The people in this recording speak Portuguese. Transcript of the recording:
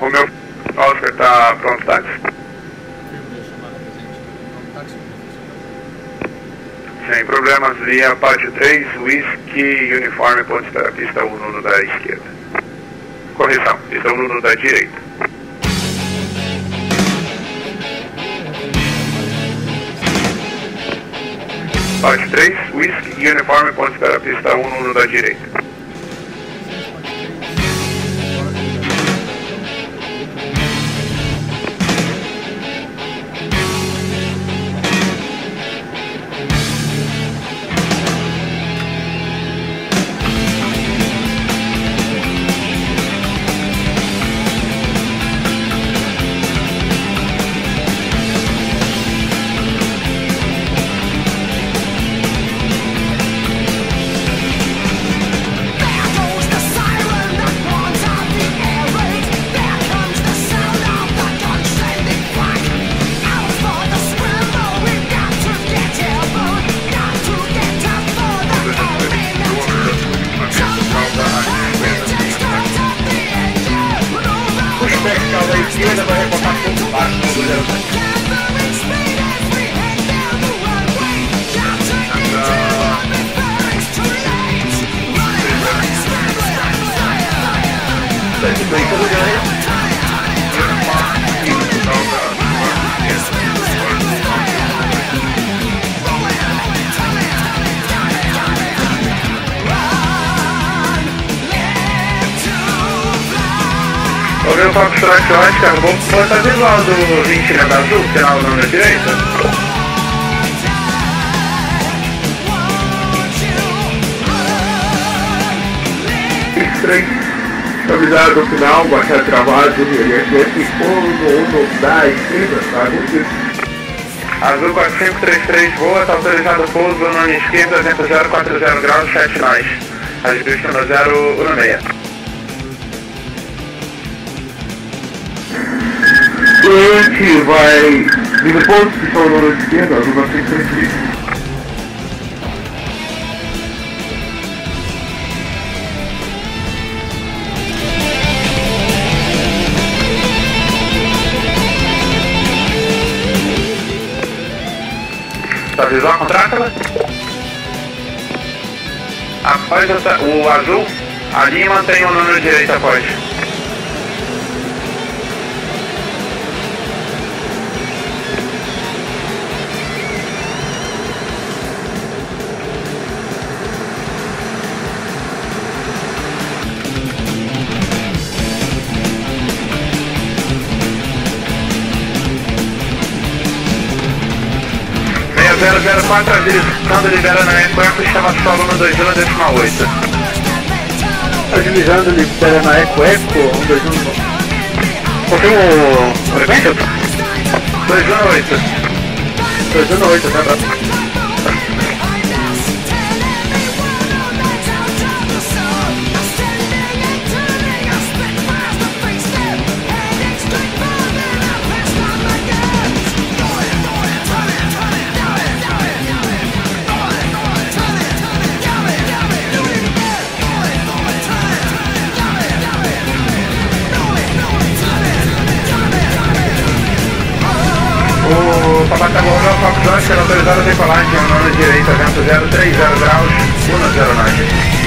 Romeu Oscar tá pronto, táxi. Sem problemas, via pátio 3, whisky, uniforme, ponto espera, pista 1 no da esquerda. Correção, pista 1 no da direita. Pátio 3, whisky, uniforme, ponto espera, pista 1 no da direita. Ouviu o Fox Strike Light, cara? Vamos botar visual do 20 né, da azul, final na direita. Estranho. Avisado no final, baixar travado, INSS pouso, da esquerda, tá? Muito Azul 4533 voa, tá autorizado o pouso na linha esquerda, vento 040 graus, 7 nós. Adjusto no 016. Cliente vai. Liga ponto, que no de esquerda, azul 933. Tá visual contra Após o, ta- o azul, a linha mantém o número direito após. Meia zero zero quatro agilizando, libera na Ecoeco, chama solo no 21 decimal 8. Agilizando, libera na Eco Eco, 1, 2, 1. Confirma o elemento? 218. 2, 1, 8, tá? tá. O Papatá Gordo Fox Oscar autorizado a decolagem ao nono direita, vento 030 graus, 109.